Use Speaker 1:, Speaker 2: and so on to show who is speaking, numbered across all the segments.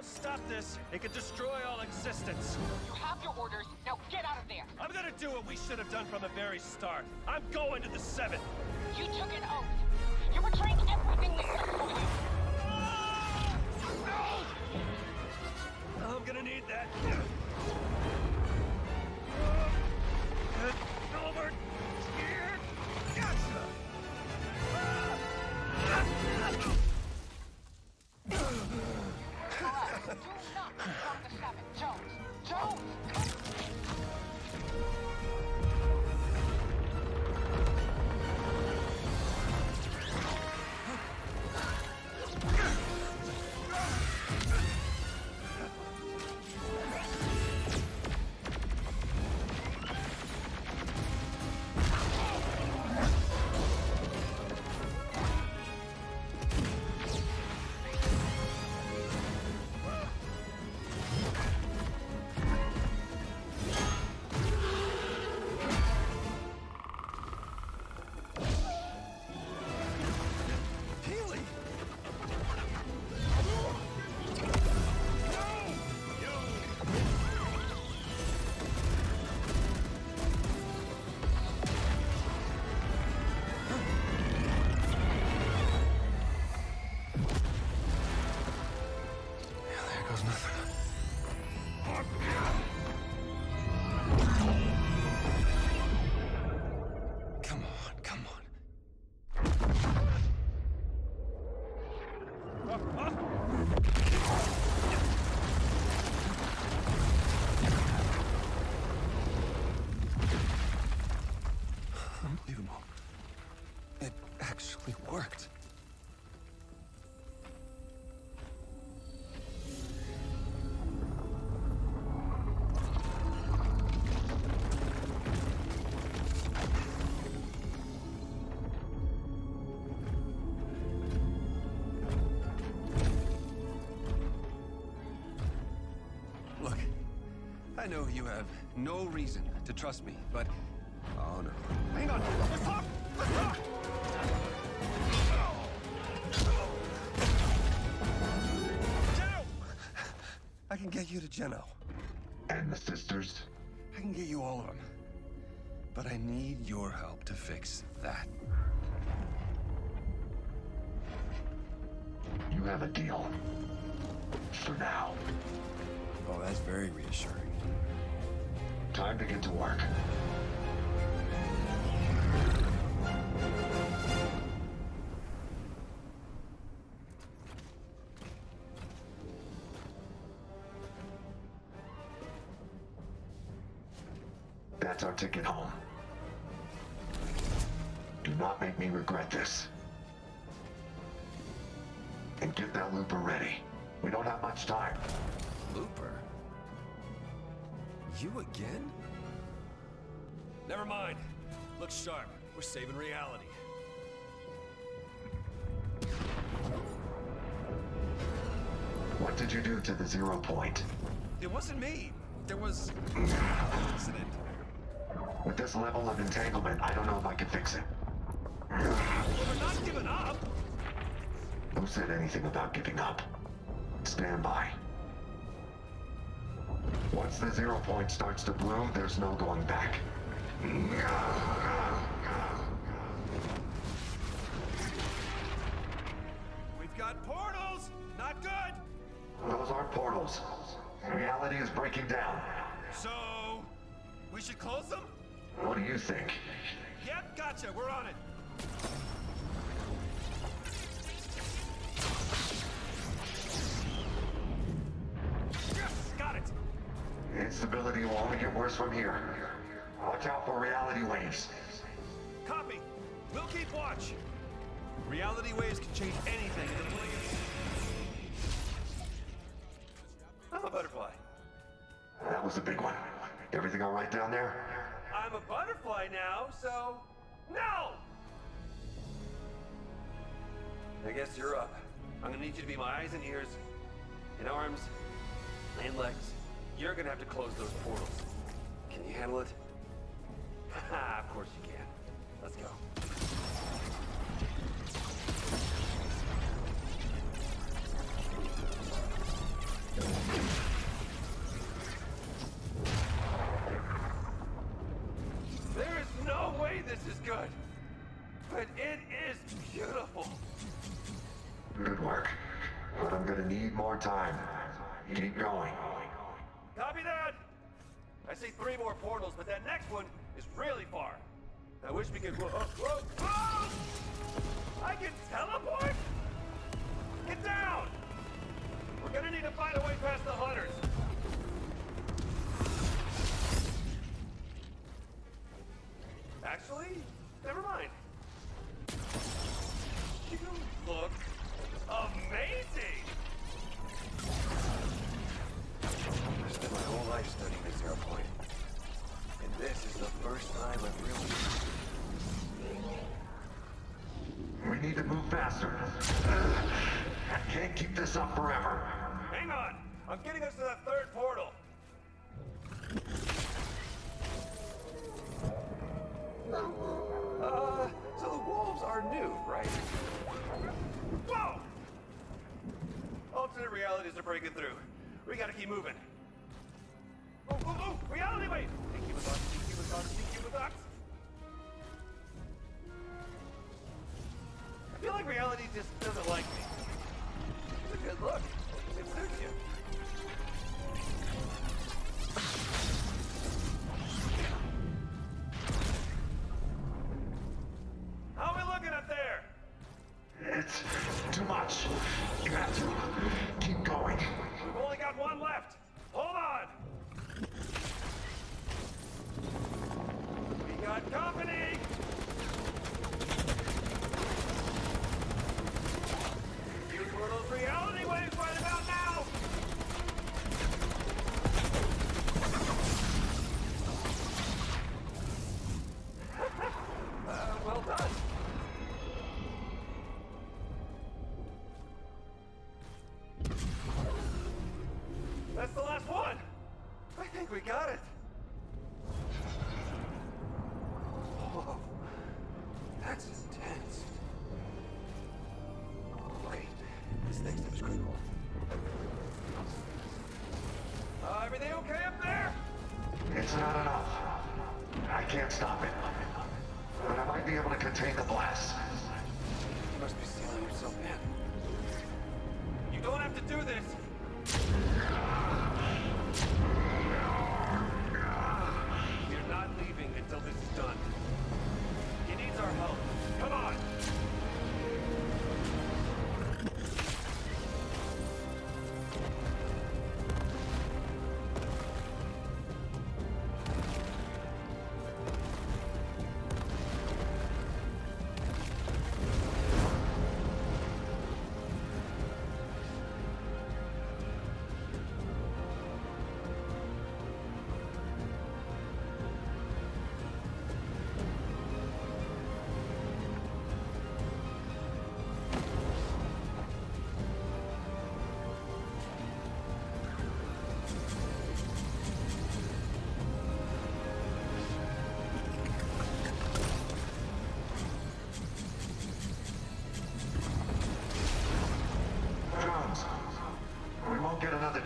Speaker 1: don't stop this, it could destroy all existence.
Speaker 2: You have your orders. Now get out of there.
Speaker 1: I'm gonna do what we should have done from the very start. I'm going to the Seventh.
Speaker 2: You took an oath. You're betraying everything we stood for
Speaker 3: I know you have no reason to trust me, but... Oh, no. Hang on! Let's talk! Let's talk! Geno! I can get you to Geno.
Speaker 4: And the sisters?
Speaker 3: I can get you all of them. But I need your help to fix that.
Speaker 4: You have a deal. For now.
Speaker 3: Oh, that's very reassuring.
Speaker 4: Time to get to work. That's our ticket home. Do not make me regret this. And get that looper ready. We don't have much time.
Speaker 3: Looper? You again?
Speaker 1: Never mind. Look sharp. We're saving reality.
Speaker 4: What did you do to the zero point?
Speaker 3: It wasn't me. There was... Mm. an incident.
Speaker 4: With this level of entanglement, I don't know if I can fix it.
Speaker 1: We're not giving up.
Speaker 4: Who said anything about giving up? Stand by. Once the zero point starts to bloom, there's no going back.
Speaker 1: We've got portals. Not good.
Speaker 4: Those aren't portals. Reality is breaking down.
Speaker 1: So, we should close them?
Speaker 4: What do you think?
Speaker 1: Yep, gotcha. We're on it. Yes, got it.
Speaker 4: Instability will only get worse from here. For reality waves.
Speaker 1: Copy. We'll keep watch. Reality waves can change anything in the blink. I'm a butterfly.
Speaker 4: That was a big one. Everything all right down there?
Speaker 1: I'm a butterfly now, so... No! I guess you're up. I'm gonna need you to be my eyes and ears, and arms, and legs. You're gonna have to close those portals. Can you handle it? Ah, of course you can. Let's go. There is no way this is good, but it is beautiful.
Speaker 4: Good work, but I'm gonna need more time. Keep going.
Speaker 1: Copy that! I see three more portals, but that next one is really far. I wish we could. Whoa, whoa, whoa! I can teleport? Get down! We're gonna need to find a way past the hunters. Actually, never mind. You look amazing!
Speaker 3: Spent my whole life studying the zero. And this is the first time I've really...
Speaker 4: We need to move faster. I can't keep this up forever.
Speaker 1: Hang on! I'm getting us to that third portal.
Speaker 3: Uh, so the wolves are new, right?
Speaker 1: Whoa! Alternate realities are breaking through. We gotta keep moving. Oh, oh, oh! Reality wave! Sneaky with us, sneaky with us, sneaky with us! I feel like reality just doesn't like me. It's a good look. It suits you. How are we looking up there?
Speaker 4: It's too much. You have to keep going.
Speaker 1: We've only got one left. Hold on. We got company.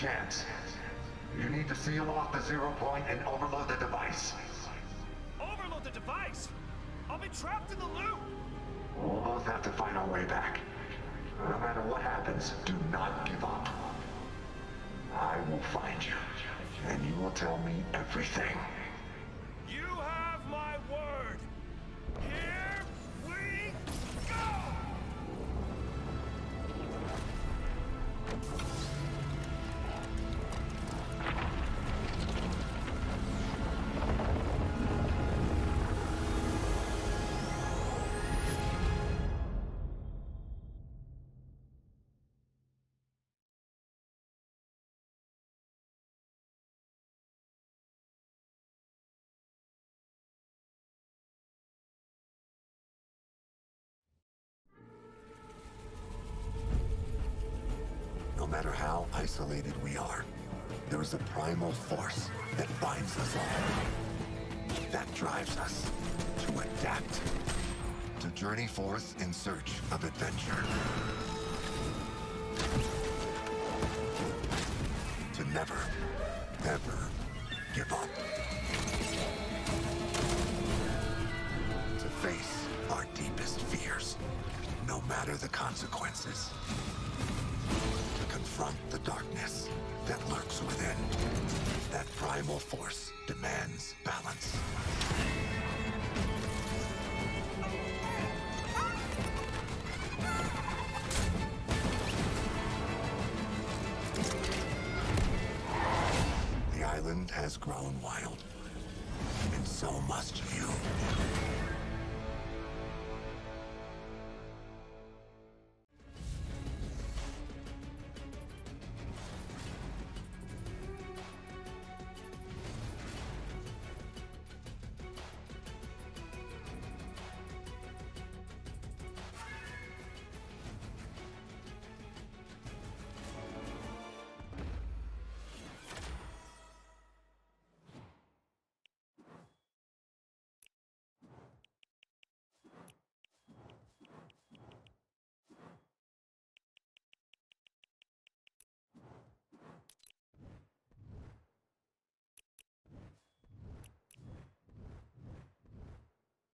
Speaker 4: Chance. You need to seal off the zero point and overload the device.
Speaker 1: Overload the device. I'll be trapped in the loop.
Speaker 4: We'll both have to find our way back. No matter what happens, do not give up. I will find you, and you will tell me everything. isolated we are, there is a primal force that binds us all. That drives us to adapt, to journey forth in search of adventure. To never, ever give up. To face our deepest fears, no matter the consequences. Confront the darkness that lurks within. That primal force demands balance. The island has grown wild. And so must you.